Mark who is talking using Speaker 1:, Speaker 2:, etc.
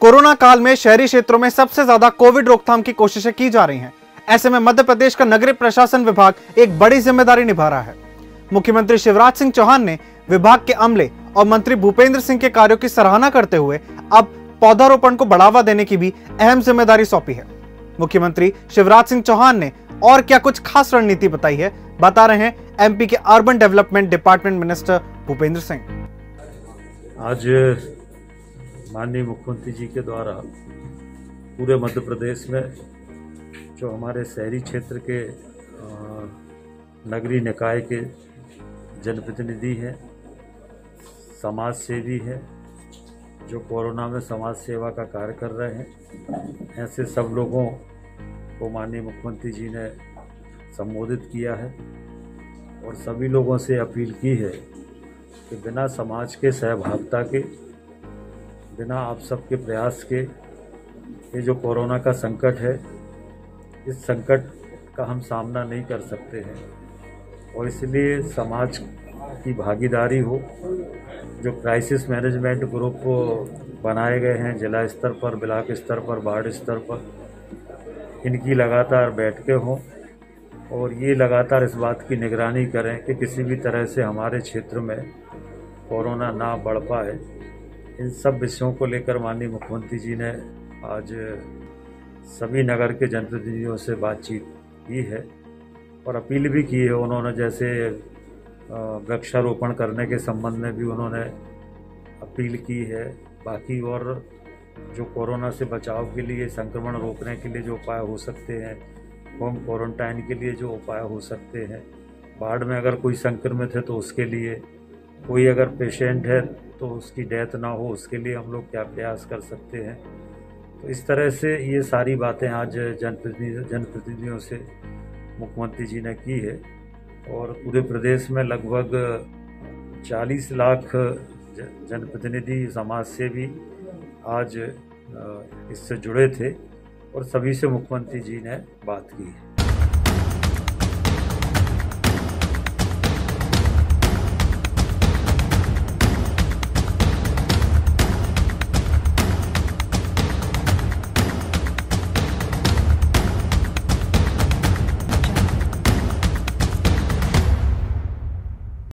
Speaker 1: Corona काल में शहरी क्षेत्रों में सबसे ज़्यादा कोविड रोकथाम की कोशिशें की जा रही हैं। ऐसे में मध्य प्रदेश का नगरीय प्रशासन विभाग एक बड़ी ज़िम्मेदारी निभा रहा है। मुख्यमंत्री शिवराज सिंह चौहान ने विभाग के अमले और मंत्री भूपेंद्र सिंह के कार्यों की सराहना करते हुए अब पौधारोपण को बढ़ावा देने की भी अहम ज़िम्मेदारी सौंपी है। मुख्यमंत्री शिवराज सिंह चौहान ने और क्या कुछ खास रणनीति बताई है, बता रहे हैं एमपी के urban development department minister Bhupendra Singh.
Speaker 2: आज माननीय मुख्यमंत्री जी के द्वारा पूरे मध्य प्रदेश में जो हमारे शहरी क्षेत्र के नगरीय निकाय के जनप्रतिनिधि हैं समाज सेवी हैं, जो कोरोना में समाज सेवा का कार्य कर रहे हैं, ऐसे सब लोगों को माननीय मुख्यमंत्री जी ने संबोधित किया है और सभी लोगों से अपील की है कि बिना समाज के, सहभागिता के बिना आप सबके प्रयास के ये जो कोरोना का संकट है, इस संकट का हम सामना नहीं कर सकते हैं। और इसलिए समाज की भागीदारी हो, जो क्राइसिस मैनेजमेंट ग्रुप बनाए गए हैं, जिला स्तर पर, ब्लॉक स्तर पर, वार्ड स्तर पर, इनकी लगातार बैठकें हों, और ये लगातार इस बात की निगरानी करें कि किसी भी तरह से हमारे क्षेत्र में कोरोना ना बढ़ पाए इन सब विषयों को लेकर माननीय मुख्यमंत्री जी ने आज सभी नगर के जनप्रतिनिधियों से बातचीत की है और अपील भी की है उन्होंने जैसे वृक्षारोपण करने के संबंध में भी उन्होंने अपील की है। बाकी और जो कोरोना से बचाव के लिए, संक्रमण रोकने के लिए जो उपाय हो सकते हैं, होम क्वारंटाइन के लिए जो उपाय हो सकते हैं बाढ़ में अगर कोई संक्रमित है तो उसके लिए कोई अगर पेशेंट है तो उसकी डेथ ना हो, उसके लिए हम लोग क्या प्रयास कर सकते हैं? तो इस तरह से ये सारी बातें आज जनप्रतिनिधि जनप्रतिनिधियों से मुख्यमंत्री जी ने की है। और पूरे प्रदेश में लगभग 40 लाख जनप्रतिनिधि समाज से भी आज इससे जुड़े थे और सभी से मुख्यमंत्री जी ने बात की है।